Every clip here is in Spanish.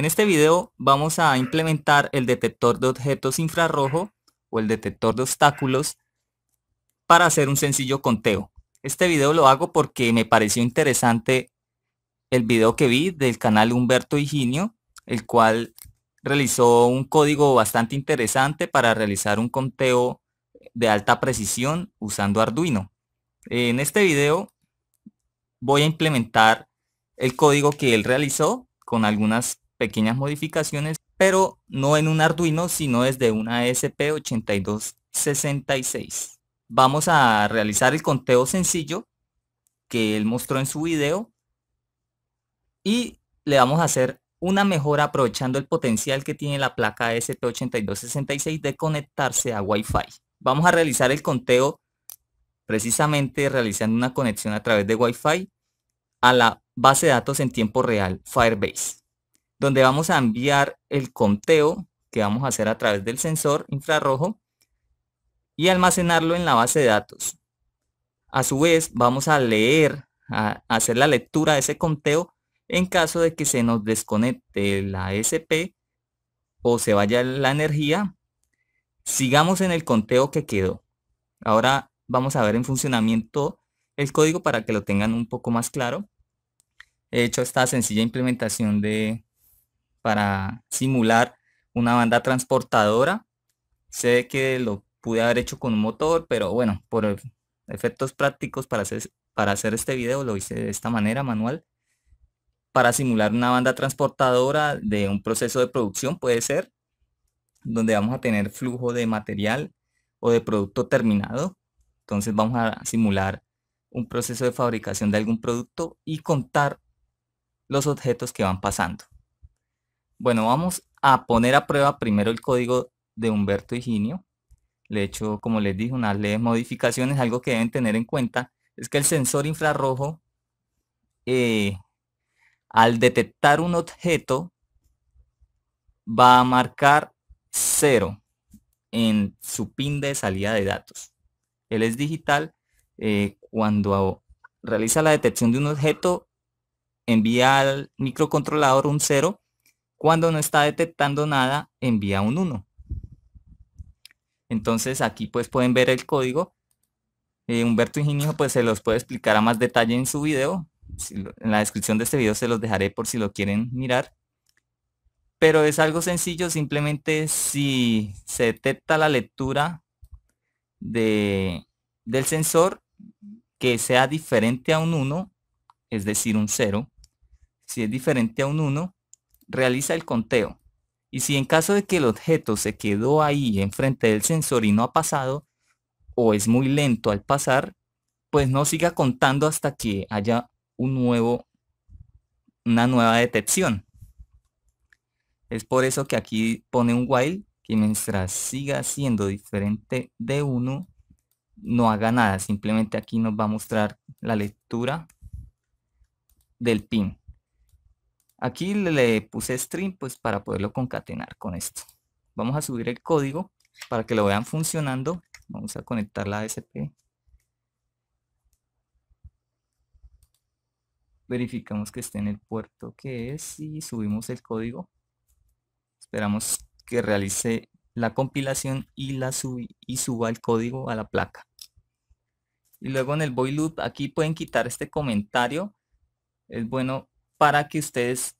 En este video vamos a implementar el detector de objetos infrarrojo o el detector de obstáculos para hacer un sencillo conteo. Este video lo hago porque me pareció interesante el video que vi del canal Humberto Higinio, el cual realizó un código bastante interesante para realizar un conteo de alta precisión usando Arduino. En este video voy a implementar el código que él realizó con algunas pequeñas modificaciones, pero no en un Arduino, sino desde una ESP8266. Vamos a realizar el conteo sencillo que él mostró en su video y le vamos a hacer una mejora aprovechando el potencial que tiene la placa ESP8266 de conectarse a Wi-Fi. Vamos a realizar el conteo precisamente realizando una conexión a través de Wi-Fi a la base de datos en tiempo real Firebase, donde vamos a enviar el conteo que vamos a hacer a través del sensor infrarrojo y almacenarlo en la base de datos. A su vez, vamos a leer, a hacer la lectura de ese conteo en caso de que se nos desconecte la SP o se vaya la energía. Sigamos en el conteo que quedó. Ahora vamos a ver en funcionamiento el código para que lo tengan un poco más claro. He hecho esta sencilla implementación de para simular una banda transportadora. Sé que lo pude haber hecho con un motor, pero bueno, por efectos prácticos para hacer, para hacer este video lo hice de esta manera manual. Para simular una banda transportadora de un proceso de producción puede ser, donde vamos a tener flujo de material o de producto terminado entonces vamos a simular un proceso de fabricación de algún producto y contar los objetos que van pasando. Bueno, vamos a poner a prueba primero el código de Humberto Higinio. Le he hecho, como les dije, unas leves modificaciones. Algo que deben tener en cuenta es que el sensor infrarrojo, eh, al detectar un objeto, va a marcar cero en su pin de salida de datos. Él es digital. Eh, cuando realiza la detección de un objeto, envía al microcontrolador un 0. Cuando no está detectando nada, envía un 1. Entonces aquí pues pueden ver el código. Eh, Humberto Ingenio pues se los puede explicar a más detalle en su video. en la descripción de este video se los dejaré por si lo quieren mirar. Pero es algo sencillo, simplemente si se detecta la lectura de, del sensor que sea diferente a un 1, es decir, un 0. Si es diferente a un 1, realiza el conteo. Y si en caso de que el objeto se quedó ahí enfrente del sensor y no ha pasado, o es muy lento al pasar, pues no siga contando hasta que haya un nuevo, una nueva detección. Es por eso que aquí pone un while y mientras siga siendo diferente de 1, no haga nada. Simplemente aquí nos va a mostrar la lectura del pin. Aquí le puse string pues para poderlo concatenar con esto. Vamos a subir el código para que lo vean funcionando. Vamos a conectar la ASP. Verificamos que esté en el puerto que es y subimos el código. Esperamos que realice la compilación y, la suba el código a la placa. Y luego en el void loop aquí pueden quitar este comentario. Es bueno para que ustedes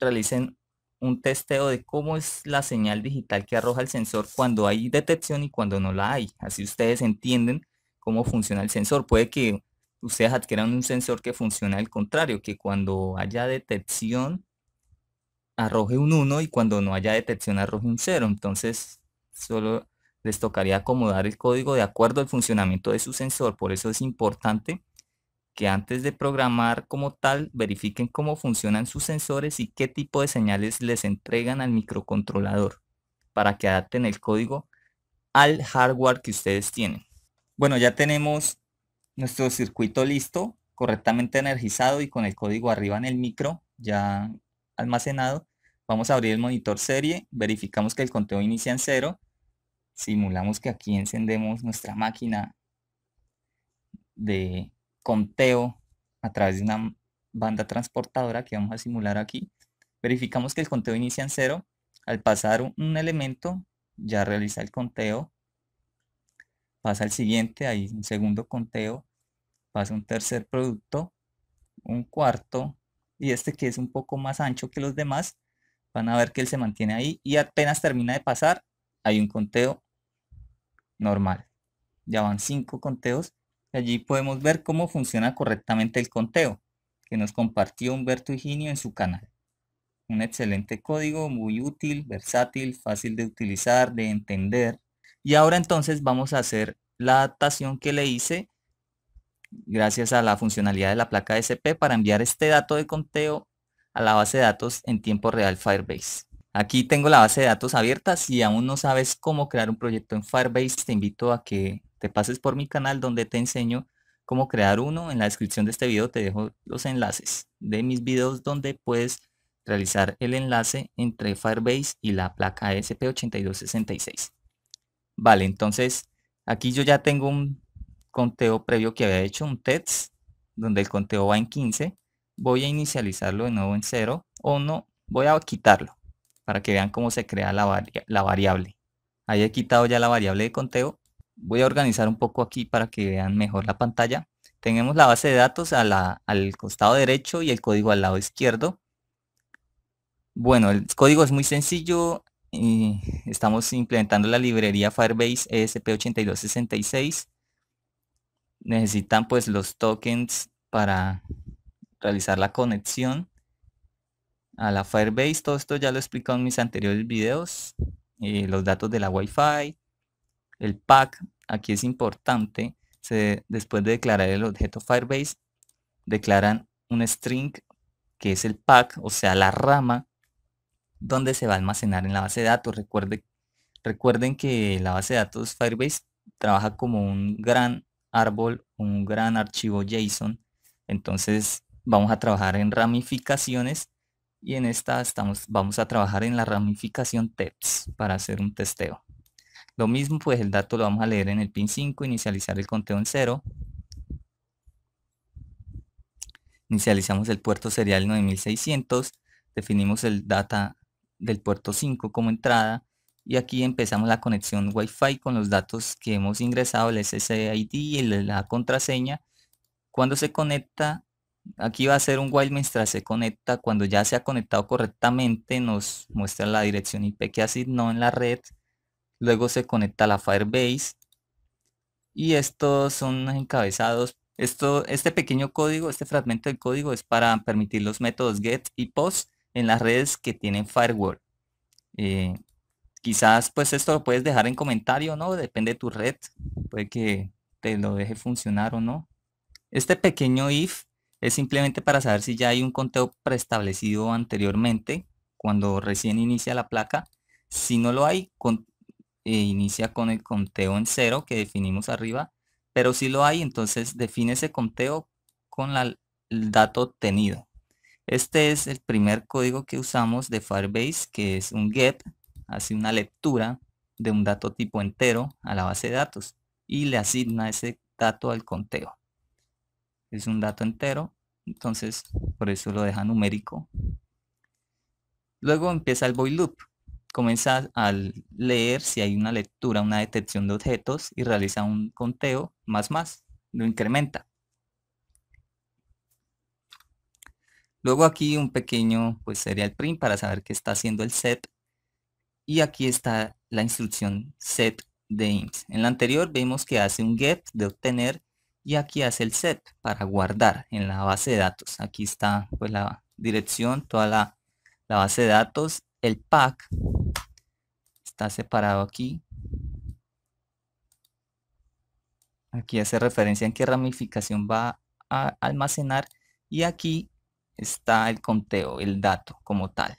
realicen un testeo de cómo es la señal digital que arroja el sensor cuando hay detección y cuando no la hay. Así ustedes entienden cómo funciona el sensor. Puede que ustedes adquieran un sensor que funciona al contrario, que cuando haya detección arroje un 1 y cuando no haya detección arroje un 0. Entonces solo les tocaría acomodar el código de acuerdo al funcionamiento de su sensor. Por eso es importante que antes de programar como tal verifiquen cómo funcionan sus sensores y qué tipo de señales les entregan al microcontrolador para que adapten el código al hardware que ustedes tienen. Bueno, ya tenemos nuestro circuito listo, correctamente energizado y con el código arriba en el micro ya almacenado. Vamos a abrir el monitor serie, verificamos que el conteo inicia en cero, simulamos que aquí encendemos nuestra máquina de conteo a través de una banda transportadora que vamos a simular aquí. Verificamos que el conteo inicia en cero. Al pasar un elemento, ya realiza el conteo. Pasa al siguiente, ahí un segundo conteo. Pasa un tercer producto, un cuarto, y este que es un poco más ancho que los demás, van a ver que él se mantiene ahí y apenas termina de pasar, hay un conteo normal. Ya van cinco conteos allí podemos ver cómo funciona correctamente el conteo que nos compartió Humberto Higinio en su canal. Un excelente código, muy útil, versátil, fácil de utilizar, de entender. Y ahora entonces vamos a hacer la adaptación que le hice gracias a la funcionalidad de la placa SP para enviar este dato de conteo a la base de datos en tiempo real Firebase. Aquí tengo la base de datos abierta. Si aún no sabes cómo crear un proyecto en Firebase, te invito a que te pases por mi canal donde te enseño cómo crear uno. En la descripción de este video te dejo los enlaces de mis videos donde puedes realizar el enlace entre Firebase y la placa SP8266. Vale, entonces aquí yo ya tengo un conteo previo que había hecho, un text, donde el conteo va en 15. Voy a inicializarlo de nuevo en 0 o no, voy a quitarlo para que vean cómo se crea la, la variable. Ahí he quitado ya la variable de conteo. Voy a organizar un poco aquí para que vean mejor la pantalla. Tenemos la base de datos a la, al costado derecho y el código al lado izquierdo. Bueno, el código es muy sencillo. Y estamos implementando la librería Firebase ESP8266 necesitan pues los tokens para realizar la conexión a la Firebase. Todo esto ya lo he explicado en mis anteriores videos. Eh, los datos de la Wi-Fi, el pack. Aquí es importante. Se, después de declarar el objeto Firebase, declaran un string que es el pack, o sea, la rama donde se va a almacenar en la base de datos. Recuerde, recuerden que la base de datos Firebase trabaja como un gran árbol un gran archivo JSON. Entonces vamos a trabajar en ramificaciones y en esta estamos, vamos a trabajar en la ramificación TEPS para hacer un testeo. Lo mismo pues el dato lo vamos a leer en el pin 5, inicializar el conteo en 0. Inicializamos el puerto serial 9600, definimos el data del puerto 5 como entrada y aquí empezamos la conexión Wi-Fi con los datos que hemos ingresado, el SSID y la contraseña. Cuando se conecta, aquí va a ser un while mientras se conecta. Cuando ya se ha conectado correctamente, nos muestra la dirección IP que asignó en la red. Luego se conecta a la Firebase. Y estos son encabezados. Esto, este pequeño código, este fragmento del código es para permitir los métodos get y post en las redes que tienen firewall. Eh, Quizás pues esto lo puedes dejar en comentario, ¿no? Depende de tu red. Puede que te lo deje funcionar o no. Este pequeño if es simplemente para saber si ya hay un conteo preestablecido anteriormente cuando recién inicia la placa. Si no lo hay, eh, inicia con el conteo en cero que definimos arriba. Pero si lo hay, entonces define ese conteo con el dato obtenido. Este es el primer código que usamos de Firebase, que es un get hace una lectura de un dato tipo entero a la base de datos y le asigna ese dato al conteo. Es un dato entero, entonces por eso lo deja numérico. Luego empieza el void loop. Comienza a leer si hay una lectura, una detección de objetos y realiza un conteo más más, lo incrementa. Luego aquí un pequeño pues sería el print para saber que está haciendo el set y aquí está la instrucción set de int. En la anterior vemos que hace un get de obtener y aquí hace el set para guardar en la base de datos. Aquí está pues la dirección, toda la, la base de datos, el pack está separado aquí. Aquí hace referencia en qué ramificación va a almacenar y aquí está el conteo, el dato como tal.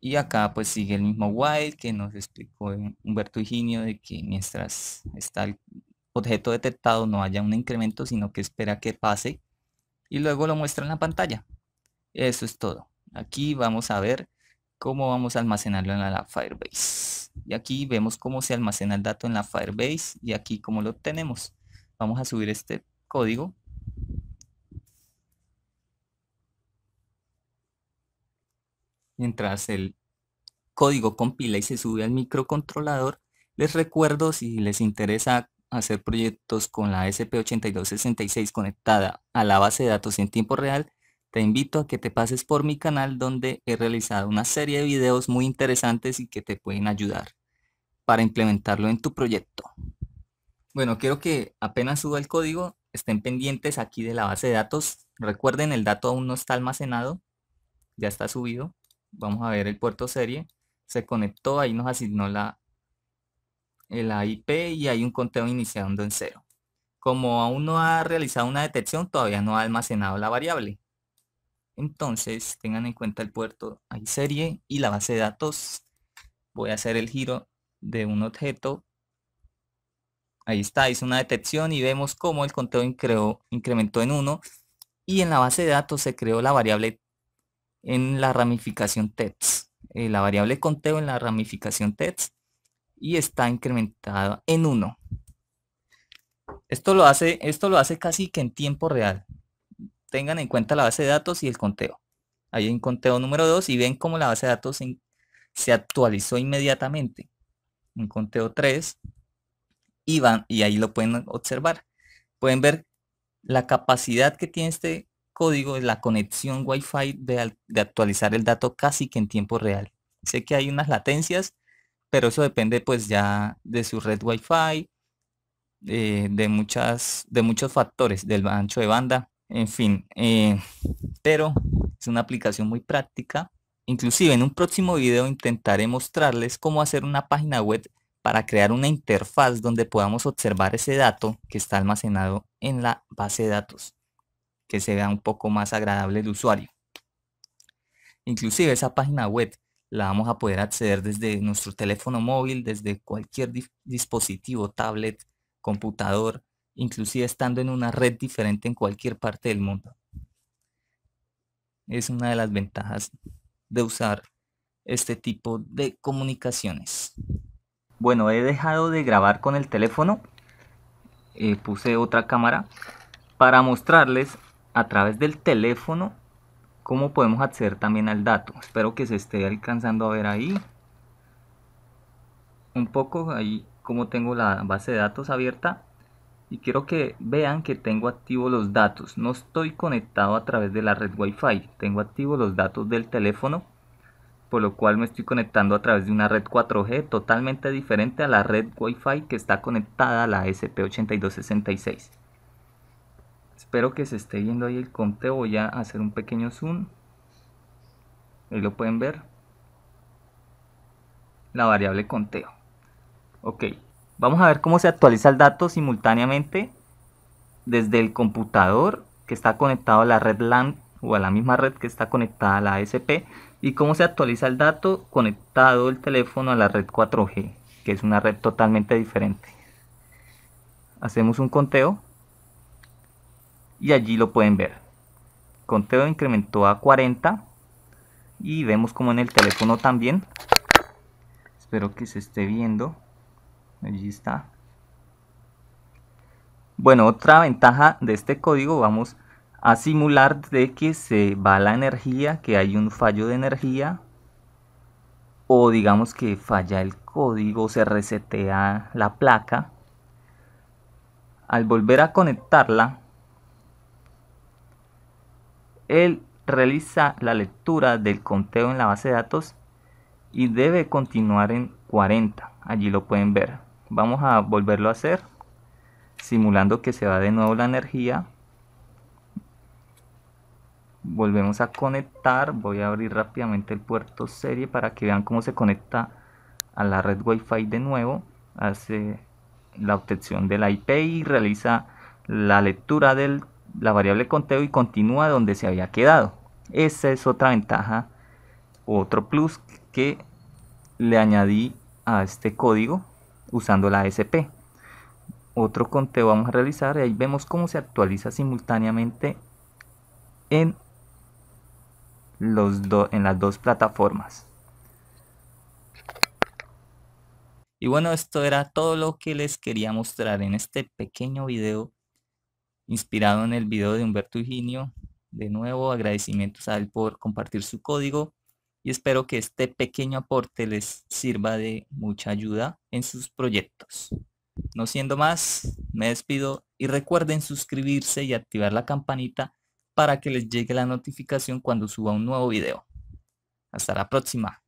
Y acá pues sigue el mismo while que nos explicó Humberto Higinio de que mientras está el objeto detectado no haya un incremento, sino que espera que pase y luego lo muestra en la pantalla. Eso es todo. Aquí vamos a ver cómo vamos a almacenarlo en la Firebase. Y aquí vemos cómo se almacena el dato en la Firebase y aquí cómo lo obtenemos. Vamos a subir este código mientras el código compila y se sube al microcontrolador, les recuerdo si les interesa hacer proyectos con la SP8266 conectada a la base de datos en tiempo real, te invito a que te pases por mi canal donde he realizado una serie de videos muy interesantes y que te pueden ayudar para implementarlo en tu proyecto. Bueno, quiero que apenas suba el código, estén pendientes aquí de la base de datos. Recuerden, el dato aún no está almacenado, ya está subido. Vamos a ver el puerto serie. Se conectó, ahí nos asignó la, la IP y hay un conteo iniciando en cero. Como aún no ha realizado una detección, todavía no ha almacenado la variable. Entonces, tengan en cuenta el puerto hay serie y la base de datos. Voy a hacer el giro de un objeto. Ahí está, hizo una detección y vemos cómo el conteo incrementó en 1 y en la base de datos se creó la variable en la ramificación text. Eh, la variable conteo en la ramificación text y está incrementada en 1. Esto esto lo hace casi que en tiempo real. Tengan en cuenta la base de datos y el conteo. Hay un conteo número 2 y ven cómo la base de datos se actualizó inmediatamente. Un conteo 3 y, y ahí lo pueden observar. Pueden ver la capacidad que tiene este código, la conexión Wi-Fi de, de actualizar el dato casi que en tiempo real. Sé que hay unas latencias, pero eso depende pues ya de su red Wi-Fi, eh, de, muchas, de muchos factores, del ancho de banda, en fin. Eh, pero es una aplicación muy práctica. Inclusive en un próximo video intentaré mostrarles cómo hacer una página web para crear una interfaz donde podamos observar ese dato que está almacenado en la base de datos, que se vea un poco más agradable el usuario. Inclusive esa página web la vamos a poder acceder desde nuestro teléfono móvil, desde cualquier dispositivo, tablet, computador, inclusive estando en una red diferente en cualquier parte del mundo. Es una de las ventajas de usar este tipo de comunicaciones. Bueno, he dejado de grabar con el teléfono, eh, puse otra cámara para mostrarles a través del teléfono cómo podemos acceder también al dato. Espero que se esté alcanzando a ver ahí. Un poco ahí como tengo la base de datos abierta. Y quiero que vean que tengo activos los datos. No estoy conectado a través de la red Wi-Fi. Tengo activos los datos del teléfono. Por lo cual me estoy conectando a través de una red 4G totalmente diferente a la red Wi-Fi que está conectada a la SP8266. Espero que se esté viendo ahí el conteo. Voy a hacer un pequeño zoom. Ahí lo pueden ver. La variable conteo. Ok. Vamos a ver cómo se actualiza el dato simultáneamente desde el computador que está conectado a la red LAN o a la misma red que está conectada a la ASP y cómo se actualiza el dato conectado el teléfono a la red 4G que es una red totalmente diferente. Hacemos un conteo y allí lo pueden ver. Conteo incrementó a 40 y vemos como en el teléfono también. Espero que se esté viendo. Allí está. Bueno, otra ventaja de este código, vamos a simular de que se va la energía, que hay un fallo de energía, o digamos que falla el código, se resetea la placa. Al volver a conectarla, él realiza la lectura del conteo en la base de datos y debe continuar en 40. Allí lo pueden ver. Vamos a volverlo a hacer simulando que se va de nuevo la energía. Volvemos a conectar. Voy a abrir rápidamente el puerto serie para que vean cómo se conecta a la red Wi-Fi de nuevo. Hace la obtención de la IP y realiza la lectura del la variable conteo y continúa donde se había quedado. Esa es otra ventaja, otro plus que le añadí a este código usando la SP. Otro conteo vamos a realizar y ahí vemos cómo se actualiza simultáneamente en, los en las dos plataformas. Y bueno, esto era todo lo que les quería mostrar en este pequeño video inspirado en el video de Humberto Higinio. De nuevo, agradecimientos a él por compartir su código. Y espero que este pequeño aporte les sirva de mucha ayuda en sus proyectos. No siendo más, me despido y recuerden suscribirse y activar la campanita para que les llegue la notificación cuando suba un nuevo video. Hasta la próxima.